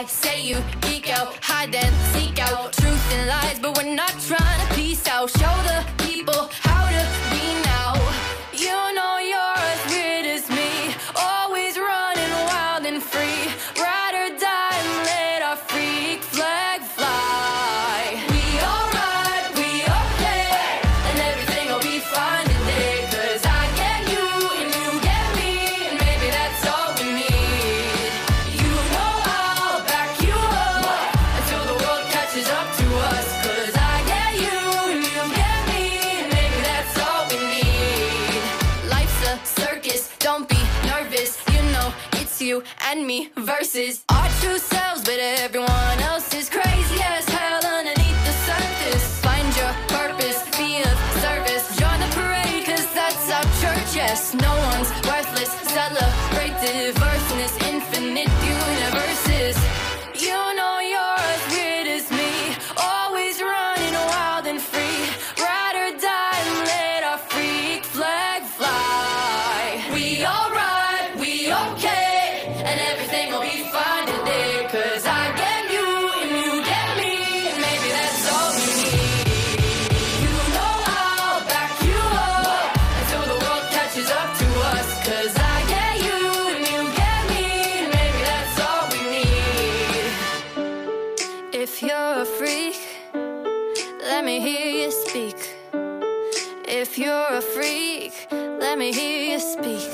I say you geek out, hide and seek out truth and lies, but we're not trying to peace out. Show the you and me versus our true selves, but everyone else is crazy as hell underneath the surface. Find your purpose, be of service, join the parade, cause that's our church, yes. No one's worthless, celebrate the diverseness, infinite beauty. If you're a freak, let me hear you speak. If you're a freak, let me hear you speak.